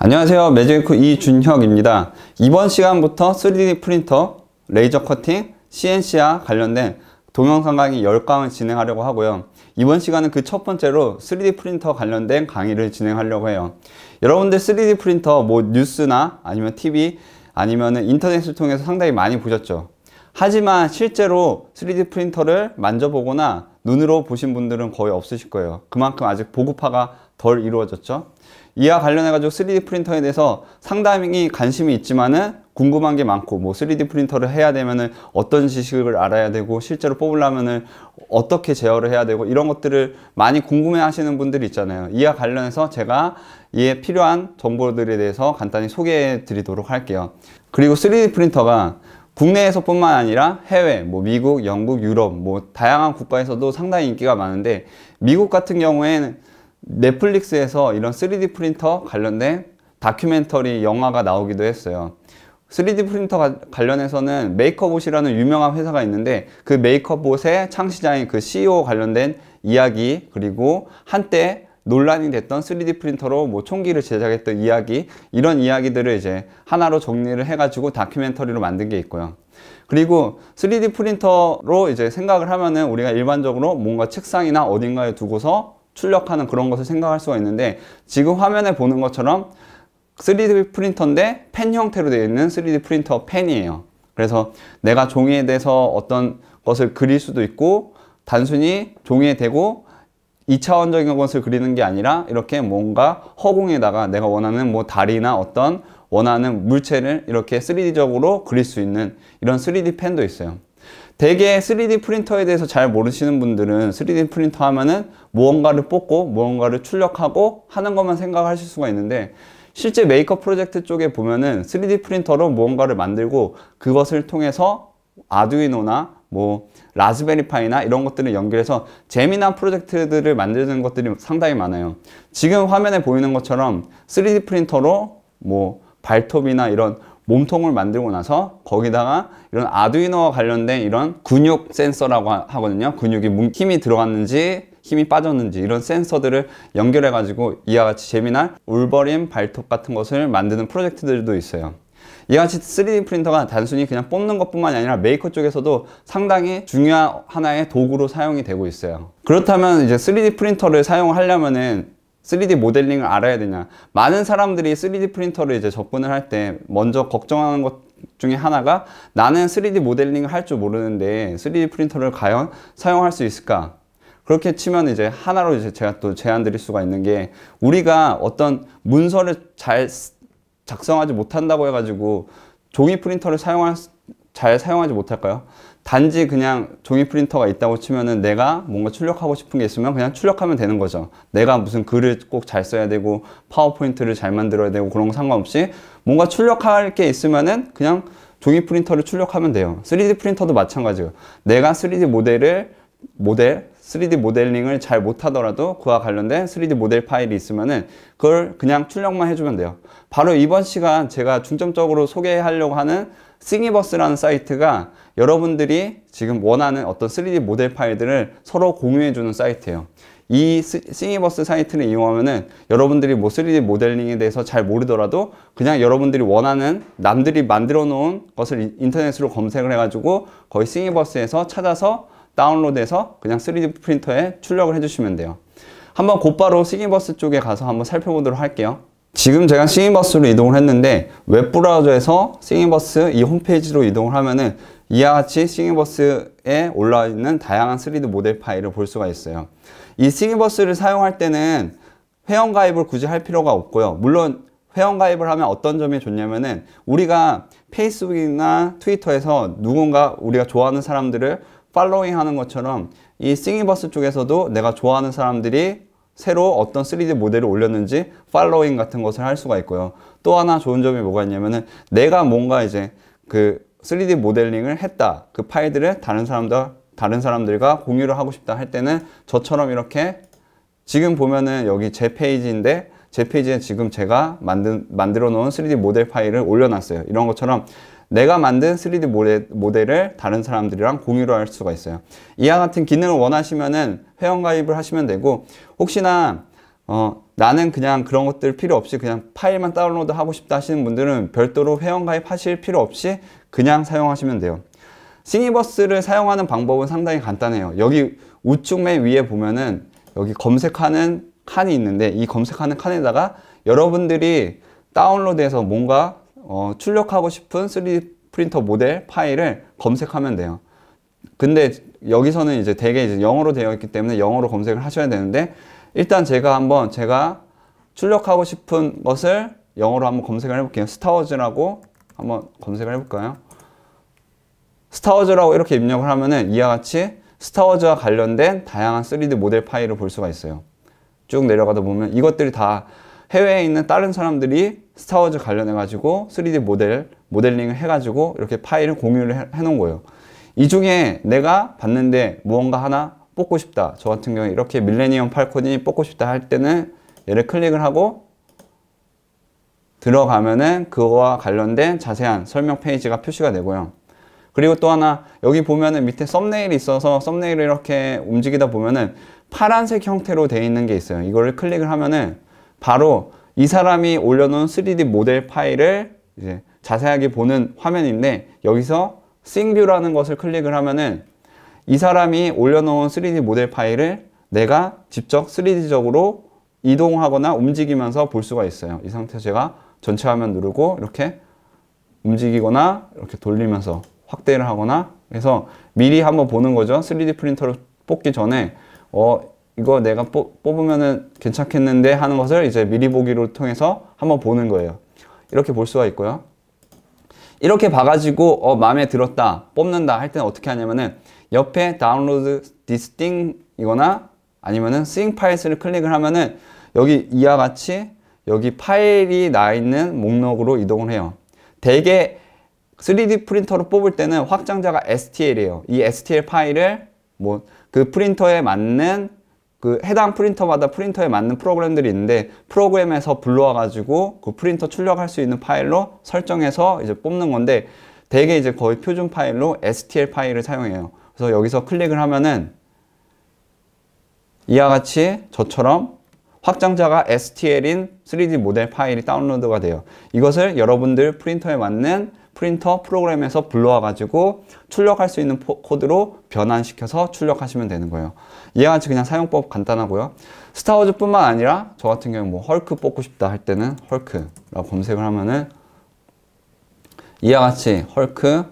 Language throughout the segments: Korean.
안녕하세요. 매직크 이준혁입니다. 이번 시간부터 3D 프린터, 레이저 커팅, CNC와 관련된 동영상 강의 10강을 진행하려고 하고요. 이번 시간은 그 첫 번째로 3D 프린터 관련된 강의를 진행하려고 해요. 여러분들 3D 프린터 뭐 뉴스나 아니면 TV 아니면 인터넷을 통해서 상당히 많이 보셨죠. 하지만 실제로 3D 프린터를 만져보거나 눈으로 보신 분들은 거의 없으실 거예요. 그만큼 아직 보급화가 덜 이루어졌죠. 이와 관련해 가지고 3D 프린터에 대해서 상당히 관심이 있지만은 궁금한 게 많고 뭐 3D 프린터를 해야 되면은 어떤 지식을 알아야 되고 실제로 뽑으려면은 어떻게 제어를 해야 되고 이런 것들을 많이 궁금해 하시는 분들이 있잖아요. 이와 관련해서 제가 이에 필요한 정보들에 대해서 간단히 소개해 드리도록 할게요. 그리고 3D 프린터가 국내에서 뿐만 아니라 해외, 뭐 미국, 영국, 유럽, 뭐 다양한 국가에서도 상당히 인기가 많은데 미국 같은 경우에는 넷플릭스에서 이런 3D 프린터 관련된 다큐멘터리 영화가 나오기도 했어요. 3D 프린터 관련해서는 메이커봇이라는 유명한 회사가 있는데 그 메이커봇의 창시자인 그 CEO 관련된 이야기 그리고 한때 논란이 됐던 3D 프린터로 뭐 총기를 제작했던 이야기 이런 이야기들을 이제 하나로 정리를 해가지고 다큐멘터리로 만든 게 있고요. 그리고 3D 프린터로 이제 생각을 하면은 우리가 일반적으로 뭔가 책상이나 어딘가에 두고서 출력하는 그런 것을 생각할 수가 있는데 지금 화면에 보는 것처럼 3D 프린터인데 펜 형태로 되어 있는 3D 프린터 펜이에요. 그래서 내가 종이에 대해서 어떤 것을 그릴 수도 있고 단순히 종이에 대고 2차원적인 것을 그리는 게 아니라 이렇게 뭔가 허공에다가 내가 원하는 뭐 달이나 어떤 원하는 물체를 이렇게 3D적으로 그릴 수 있는 이런 3D 펜도 있어요. 대개 3D 프린터에 대해서 잘 모르시는 분들은 3D 프린터 하면은 무언가를 뽑고 무언가를 출력하고 하는 것만 생각하실 수가 있는데 실제 메이커 프로젝트 쪽에 보면은 3D 프린터로 무언가를 만들고 그것을 통해서 아두이노나 뭐 라즈베리파이나 이런 것들을 연결해서 재미난 프로젝트들을 만드는 것들이 상당히 많아요. 지금 화면에 보이는 것처럼 3D 프린터로 뭐 발톱이나 이런 몸통을 만들고 나서 거기다가 이런 아두이노와 관련된 이런 근육 센서라고 하거든요. 근육이 힘이 들어갔는지 힘이 빠졌는지 이런 센서들을 연결해 가지고 이와 같이 재미난 울버린 발톱 같은 것을 만드는 프로젝트들도 있어요. 이와 같이 3D 프린터가 단순히 그냥 뽑는 것뿐만이 아니라 메이커 쪽에서도 상당히 중요한 하나의 도구로 사용이 되고 있어요. 그렇다면 이제 3D 프린터를 사용하려면은 3D 모델링을 알아야 되냐 많은 사람들이 3D 프린터를 이제 접근을 할 때 먼저 걱정하는 것 중에 하나가 나는 3D 모델링을 할 줄 모르는데 3D 프린터를 과연 사용할 수 있을까 그렇게 치면 이제 하나로 이제 제가 또 제안 드릴 수가 있는 게 우리가 어떤 문서를 잘 작성하지 못한다고 해가지고 종이 프린터를 사용할 잘 사용하지 못할까요? 단지 그냥 종이 프린터가 있다고 치면은 내가 뭔가 출력하고 싶은 게 있으면 그냥 출력하면 되는 거죠. 내가 무슨 글을 꼭 잘 써야 되고 파워포인트를 잘 만들어야 되고 그런 거 상관없이 뭔가 출력할 게 있으면은 그냥 종이 프린터를 출력하면 돼요. 3D 프린터도 마찬가지예요. 내가 3D 모델을 모델 3D 모델링을 잘 못하더라도 그와 관련된 3D 모델 파일이 있으면은 그걸 그냥 출력만 해주면 돼요. 바로 이번 시간 제가 중점적으로 소개하려고 하는 Thingiverse라는 사이트가 여러분들이 지금 원하는 어떤 3D 모델 파일들을 서로 공유해주는 사이트예요. 이 Thingiverse 사이트를 이용하면은 여러분들이 뭐 3D 모델링에 대해서 잘 모르더라도 그냥 여러분들이 원하는 남들이 만들어 놓은 것을 인터넷으로 검색을 해가지고 거의 Thingiverse에서 찾아서 다운로드해서 그냥 3D 프린터에 출력을 해주시면 돼요. 한번 곧바로 Thingiverse 쪽에 가서 한번 살펴보도록 할게요. 지금 제가 Thingiverse로 이동을 했는데 웹 브라우저에서 Thingiverse 이 홈페이지로 이동을 하면은 이와 같이 Thingiverse에 올라와 있는 다양한 3D 모델 파일을 볼 수가 있어요. 이 Thingiverse를 사용할 때는 회원 가입을 굳이 할 필요가 없고요. 물론 회원 가입을 하면 어떤 점이 좋냐면은 우리가 페이스북이나 트위터에서 누군가 우리가 좋아하는 사람들을 팔로잉 하는 것처럼 이 싱이버스 쪽에서도 내가 좋아하는 사람들이 새로 어떤 3D 모델을 올렸는지 팔로잉 같은 것을 할 수가 있고요. 또 하나 좋은 점이 뭐가 있냐면은 내가 뭔가 이제 그 3D 모델링을 했다. 그 파일들을 다른 사람들 다른 사람들과 공유를 하고 싶다 할 때는 저처럼 이렇게 지금 보면은 여기 제 페이지인데 제 페이지에 지금 제가 만든 만들어 놓은 3D 모델 파일을 올려놨어요. 이런 것처럼 내가 만든 3D 모델, 모델을 다른 사람들이랑 공유를 할 수가 있어요. 이와 같은 기능을 원하시면은 회원 가입을 하시면 되고 혹시나 어, 나는 그냥 그런 것들 필요 없이 그냥 파일만 다운로드 하고 싶다 하시는 분들은 별도로 회원가입 하실 필요 없이 그냥 사용하시면 돼요. 싱이버스를 사용하는 방법은 상당히 간단해요. 여기 우측 맨 위에 보면은 여기 검색하는 칸이 있는데 이 검색하는 칸에다가 여러분들이 다운로드해서 뭔가 어, 출력하고 싶은 3D 프린터 모델 파일을 검색하면 돼요. 근데 여기서는 이제 대개 이제 영어로 되어 있기 때문에 영어로 검색을 하셔야 되는데 일단 제가 한번 제가 출력하고 싶은 것을 영어로 한번 검색을 해볼게요. 스타워즈라고 한번 검색을 해볼까요? 스타워즈라고 이렇게 입력을 하면은 이와 같이 스타워즈와 관련된 다양한 3D 모델 파일을 볼 수가 있어요. 쭉 내려가다 보면 이것들이 다 해외에 있는 다른 사람들이 스타워즈 관련해 가지고 3D 모델 모델링을 해 가지고 이렇게 파일을 공유를 해, 해 놓은 거예요. 이 중에 내가 봤는데 무언가 하나 뽑고 싶다. 저 같은 경우에 이렇게 밀레니엄 팔콘이 뽑고 싶다 할 때는 얘를 클릭을 하고 들어가면은 그거와 관련된 자세한 설명 페이지가 표시가 되고요. 그리고 또 하나 여기 보면은 밑에 썸네일이 있어서 썸네일을 이렇게 움직이다 보면은 파란색 형태로 되어 있는 게 있어요. 이거를 클릭을 하면은 바로 이 사람이 올려놓은 3D 모델 파일을 이제 자세하게 보는 화면인데 여기서 싱뷰라는 것을 클릭을 하면은 이 사람이 올려놓은 3D 모델 파일을 내가 직접 3D적으로 이동하거나 움직이면서 볼 수가 있어요. 이 상태에서 제가 전체 화면 누르고 이렇게 움직이거나 이렇게 돌리면서 확대를 하거나 해서 미리 한번 보는 거죠. 3D 프린터를 뽑기 전에 어 이거 내가 뽑, 뽑으면은 괜찮겠는데 하는 것을 이제 미리 보기로 통해서 한번 보는 거예요. 이렇게 볼 수가 있고요. 이렇게 봐가지고 어 마음에 들었다 뽑는다 할 때는 어떻게 하냐면은 옆에 download this thing 이거나 아니면은 Thing Files를 클릭을 하면은 여기 이와 같이 여기 파일이 나 있는 목록으로 이동을 해요. 대개 3D 프린터로 뽑을 때는 확장자가 STL이에요. 이 STL 파일을 뭐 그 프린터에 맞는 그 해당 프린터마다 프린터에 맞는 프로그램들이 있는데 프로그램에서 불러와 가지고 그 프린터 출력할 수 있는 파일로 설정해서 이제 뽑는 건데 대개 이제 거의 표준 파일로 STL 파일을 사용해요. 그래서 여기서 클릭을 하면은 이와 같이 저처럼 확장자가 STL인 3D 모델 파일이 다운로드가 돼요. 이것을 여러분들 프린터에 맞는 프린터 프로그램에서 불러와 가지고 출력할 수 있는 코드로 변환시켜서 출력하시면 되는 거예요. 이와 같이 그냥 사용법 간단하고요. 스타워즈 뿐만 아니라 저 같은 경우 뭐 헐크 뽑고 싶다 할 때는 헐크라고 검색을 하면은 이와 같이 헐크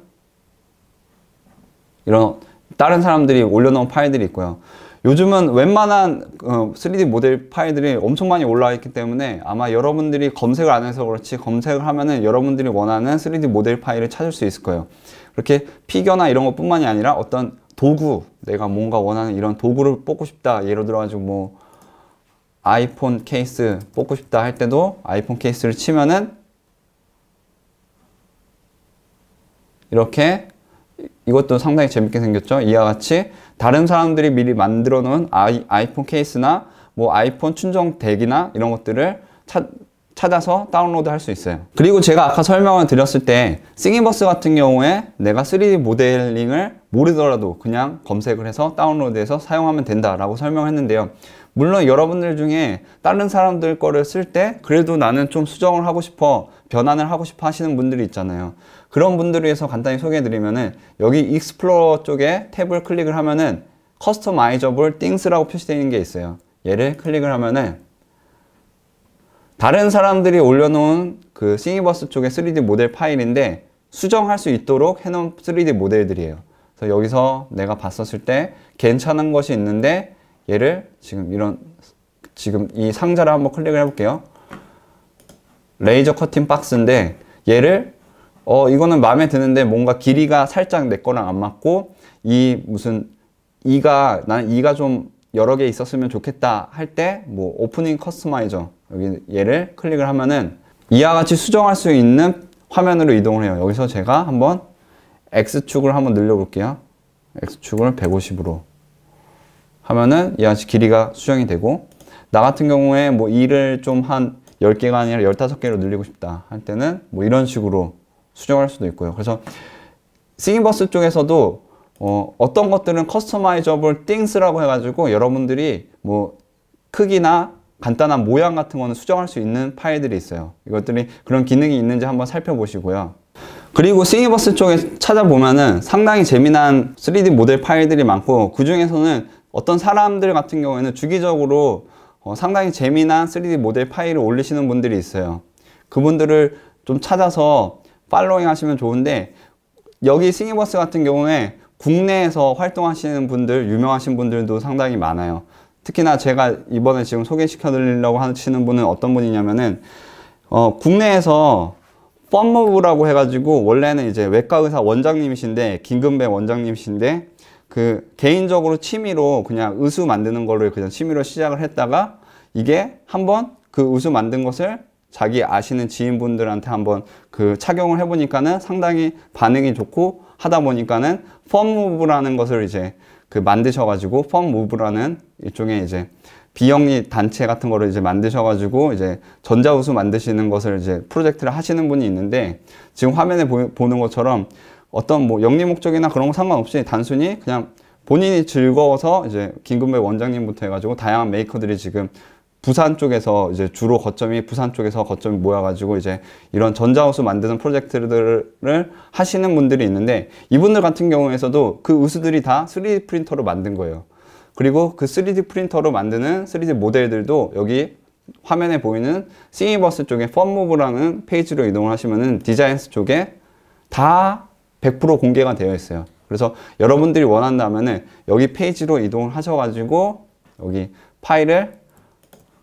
이런 다른 사람들이 올려놓은 파일들이 있고요. 요즘은 웬만한 3D 어, 모델 파일들이 엄청 많이 올라와 있기 때문에 아마 여러분들이 검색을 안 해서 그렇지 검색을 하면은 여러분들이 원하는 3D 모델 파일을 찾을 수 있을 거예요. 그렇게 피규어나 이런 것 뿐만이 아니라 어떤 도구, 내가 뭔가 원하는 이런 도구를 뽑고 싶다. 예를 들어 가지고 뭐 아이폰 케이스 뽑고 싶다 할 때도 아이폰 케이스를 치면은 이렇게 이것도 상당히 재밌게 생겼죠. 이와 같이 다른 사람들이 미리 만들어 놓은 아이, 아이폰 케이스나 뭐 아이폰 충전 dock이나 이런 것들을 찾, 찾아서 다운로드 할 수 있어요. 그리고 제가 아까 설명을 드렸을 때 Thingiverse 같은 경우에 내가 3D 모델링을 모르더라도 그냥 검색을 해서 다운로드해서 사용하면 된다라고 설명했는데요. 물론 여러분들 중에 다른 사람들 거를 쓸 때 그래도 나는 좀 수정을 하고 싶어 변환을 하고 싶어 하시는 분들이 있잖아요. 그런 분들을 위해서 간단히 소개해 드리면은 여기 Explore 쪽에 탭을 클릭을 하면은 Customizable Things라고 표시되어 있는 게 있어요. 얘를 클릭을 하면은 다른 사람들이 올려놓은 그 Thingiverse 쪽의 3D 모델 파일인데 수정할 수 있도록 해놓은 3D 모델들이에요. 그래서 여기서 내가 봤었을 때 괜찮은 것이 있는데 얘를 지금 이런 지금 이 상자를 한번 클릭을 해볼게요. 레이저 커팅 박스인데 얘를 어 이거는 마음에 드는데 뭔가 길이가 살짝 내 거랑 안 맞고 이 무슨 이가 나는 이가 좀 여러 개 있었으면 좋겠다 할 때 뭐 Open in Customizer 여기 얘를 클릭을 하면은 이와 같이 수정할 수 있는 화면으로 이동을 해요. 여기서 제가 한번 X축을 한번 늘려 볼게요. X축을 150으로 하면은 이와 같이 길이가 수정이 되고 나 같은 경우에 뭐 이를 좀 한 10개가 아니라 15개로 늘리고 싶다 할 때는 뭐 이런 식으로 수정할 수도 있고요. 그래서 싱잉버스 쪽에서도 어, 어떤 것들은 커스터마이저블 띵스라고 해가지고 여러분들이 뭐 크기나 간단한 모양 같은 거는 수정할 수 있는 파일들이 있어요. 이것들이 그런 기능이 있는지 한번 살펴보시고요. 그리고 Thingiverse 쪽에 찾아보면은 상당히 재미난 3D 모델 파일들이 많고 그 중에서는 어떤 사람들 같은 경우에는 주기적으로 어, 상당히 재미난 3D 모델 파일을 올리시는 분들이 있어요. 그분들을 좀 찾아서 following 하시면 좋은데 여기 Thingiverse 같은 경우에 국내에서 활동하시는 분들, 유명하신 분들도 상당히 많아요. 특히나 제가 이번에 지금 소개시켜 드리려고 하시는 분은 어떤 분이냐면은 어, 국내에서 펌무브라고 해가지고 원래는 이제 외과 의사 원장님이신데 김근배 원장님이신데 그 개인적으로 취미로 그냥 의수 만드는 거를 그냥 취미로 시작을 했다가 이게 한번 그 의수 만든 것을 자기 아시는 지인분들한테 한번 그 착용을 해보니까는 상당히 반응이 좋고 하다 보니까는 펌무브라는 것을 이제 그 만드셔가지고 펌무브라는 일종의 이제 비영리 단체 같은 거를 이제 만드셔가지고 이제 전자우수 만드시는 것을 이제 프로젝트를 하시는 분이 있는데 지금 화면에 보, 는 것처럼 어떤 뭐 영리 목적이나 그런 거 상관없이 단순히 그냥 본인이 즐거워서 이제 김금배 원장님부터 해가지고 다양한 메이커들이 지금 부산 쪽에서 이제 주로 거점이 부산 쪽에서 거점이 모여가지고 이제 이런 전자우수 만드는 프로젝트들을 하시는 분들이 있는데 이분들 같은 경우에서도 그 우수들이 다 3D 프린터로 만든 거예요. 그리고 그 3D 프린터로 만드는 3D 모델들도 여기 화면에 보이는 Thingiverse 쪽에 펀무브라는 페이지로 이동을 하시면은 Designs 쪽에 다 100% 공개가 되어 있어요. 그래서 여러분들이 원한다면은 여기 페이지로 이동을 하셔가지고 여기 파일을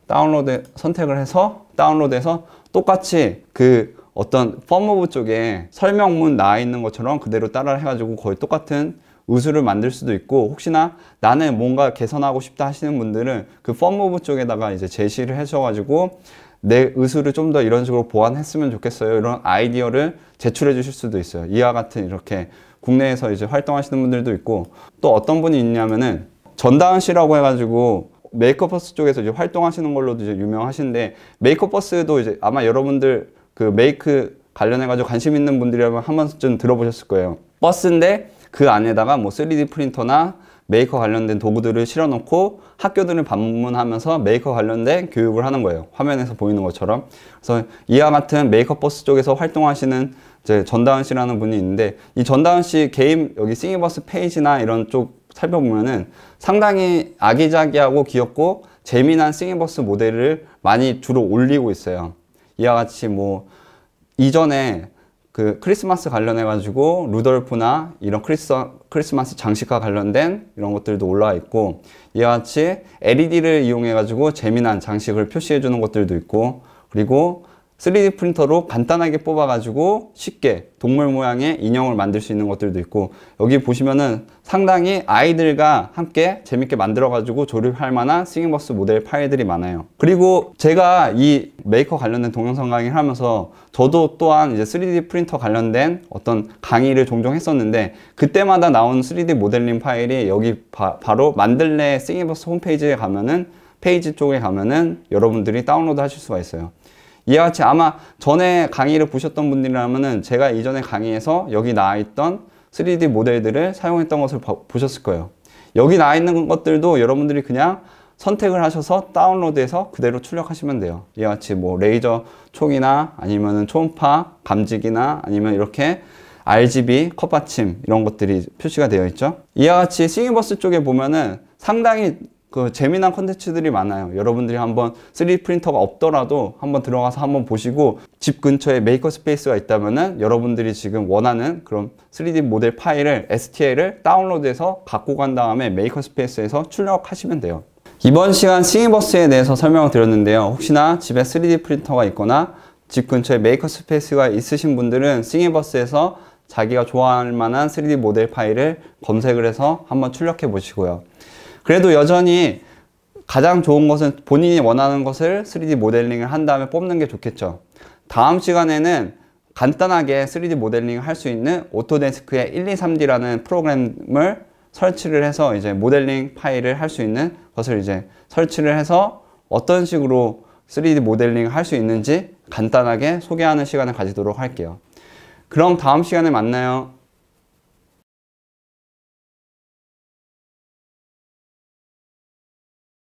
다운로드 선택을 해서 다운로드해서 똑같이 그 어떤 펀무브 쪽에 설명문 나와 있는 것처럼 그대로 따라 해가지고 거의 똑같은 의수를 만들 수도 있고 혹시나 나는 뭔가 개선하고 싶다 하시는 분들은 그 펀무브 쪽에다가 이제 제시를 하셔가지고 내 의수를 좀 더 이런 식으로 보완했으면 좋겠어요. 이런 아이디어를 제출해 주실 수도 있어요. 이와 같은 이렇게 국내에서 이제 활동하시는 분들도 있고 또 어떤 분이 있냐면은 전다은 씨라고 해가지고 메이커 버스 쪽에서 이제 활동하시는 걸로도 이제 유명하신데 메이커 버스도 이제 아마 여러분들 그 메이커 관련해가지고 관심 있는 분들이라면 한 번쯤 들어보셨을 거예요 버스인데 그 안에다가 뭐 3D 프린터나 메이커 관련된 도구들을 실어놓고 학교들을 방문하면서 메이커 관련된 교육을 하는 거예요. 화면에서 보이는 것처럼. 그래서 이와 같은 메이커 버스 쪽에서 활동하시는 이제 전다은 씨라는 분이 있는데 이 전다은 씨 개인 여기 Thingiverse 페이지나 이런 쪽 살펴보면은 상당히 아기자기하고 귀엽고 재미난 Thingiverse 모델을 많이 주로 올리고 있어요. 이와 같이 뭐 이전에 그 크리스마스 관련해 가지고 루돌프나 이런 크리스, 크리스마스 장식과 관련된 이런 것들도 올라와 있고 이와 같이 LED를 이용해 가지고 재미난 장식을 표시해 주는 것들도 있고 그리고 3D 프린터로 간단하게 뽑아가지고 쉽게 동물 모양의 인형을 만들 수 있는 것들도 있고 여기 보시면은 상당히 아이들과 함께 재밌게 만들어가지고 조립할 만한 Thingiverse 모델 파일들이 많아요. 그리고 제가 이 메이커 관련된 동영상 강의를 하면서 저도 또한 이제 3D 프린터 관련된 어떤 강의를 종종 했었는데 그때마다 나온 3D 모델링 파일이 여기 바로 만들래 Thingiverse 홈페이지에 가면은 페이지 쪽에 가면은 여러분들이 다운로드 하실 수가 있어요. 이와 같이 아마 전에 강의를 보셨던 분들이라면은 제가 이전에 강의에서 여기 나와 있던 3D 모델들을 사용했던 것을 보셨을 거예요. 여기 나와 있는 것들도 여러분들이 그냥 선택을 하셔서 다운로드해서 그대로 출력하시면 돼요. 이와 같이 뭐 레이저 총이나 아니면은 초음파 감지기나 아니면 이렇게 RGB 컵받침 이런 것들이 표시가 되어 있죠. 이와 같이 Thingiverse 쪽에 보면은 상당히 그 재미난 컨텐츠들이 많아요. 여러분들이 한번 3D 프린터가 없더라도 한번 들어가서 한번 보시고 집 근처에 메이커 스페이스가 있다면은 여러분들이 지금 원하는 그런 3D 모델 파일을 STL을 다운로드해서 갖고 간 다음에 메이커 스페이스에서 출력하시면 돼요. 이번 시간 Thingiverse에 대해서 설명을 드렸는데요. 혹시나 집에 3D 프린터가 있거나 집 근처에 메이커 스페이스가 있으신 분들은 Thingiverse에서 자기가 좋아할 만한 3D 모델 파일을 검색을 해서 한번 출력해 보시고요. 그래도 여전히 가장 좋은 것은 본인이 원하는 것을 3D 모델링을 한 다음에 뽑는 게 좋겠죠. 다음 시간에는 간단하게 3D 모델링을 할 수 있는 Autodesk의 123D라는 프로그램을 설치를 해서 이제 모델링 파일을 할 수 있는 것을 이제 설치를 해서 어떤 식으로 3D 모델링을 할수 있는지 간단하게 소개하는 시간을 가지도록 할게요. 그럼 다음 시간에 만나요.